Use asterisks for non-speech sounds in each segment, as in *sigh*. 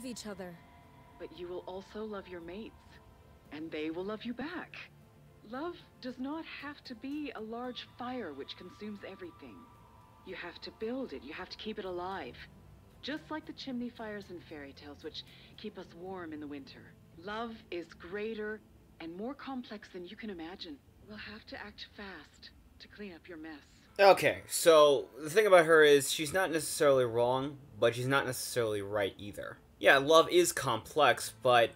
love each other. But you will also love your mates, and they will love you back. Love does not have to be a large fire which consumes everything. You have to build it, you have to keep it alive. Just like the chimney fires in fairy tales, which keep us warm in the winter. Love is greater and more complex than you can imagine. We'll have to act fast to clean up your mess. Okay, so the thing about her is she's not necessarily wrong, but she's not necessarily right either. Yeah, love is complex, but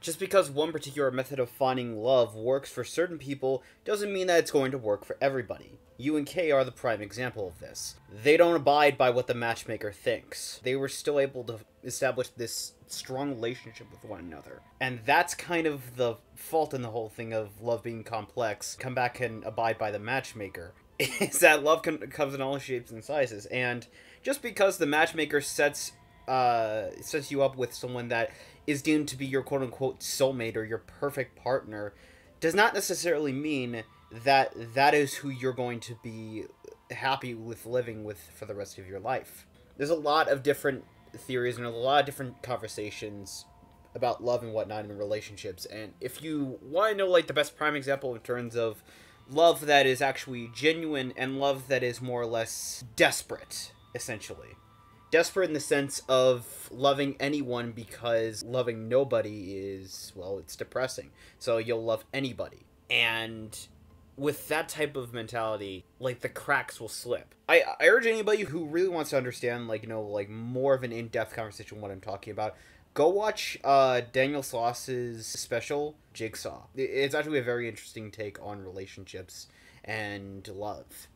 just because one particular method of finding love works for certain people doesn't mean that it's going to work for everybody. Yu and Kay are the prime example of this. They don't abide by what the matchmaker thinks. They were still able to establish this strong relationship with one another. And that's kind of the fault in the whole thing of love being complex. Come back and abide by the matchmaker. *laughs* Is that love comes in all shapes and sizes. And just because the matchmaker sets uh, sets you up with someone that is deemed to be your quote unquote soulmate or your perfect partner does not necessarily mean that that is who you're going to be happy with living with for the rest of your life. There's a lot of different theories and a lot of different conversations about love and whatnot in relationships. And if you want to know like the best prime example in terms of love that is actually genuine and love that is more or less desperate, essentially. Desperate in the sense of loving anyone because loving nobody is, well, it's depressing. So you'll love anybody. And with that type of mentality, like the cracks will slip. I, I urge anybody who really wants to understand, like, you know, like more of an in depth conversation what I'm talking about, go watch uh, Daniel Sloss's special, Jigsaw. It's actually a very interesting take on relationships and love.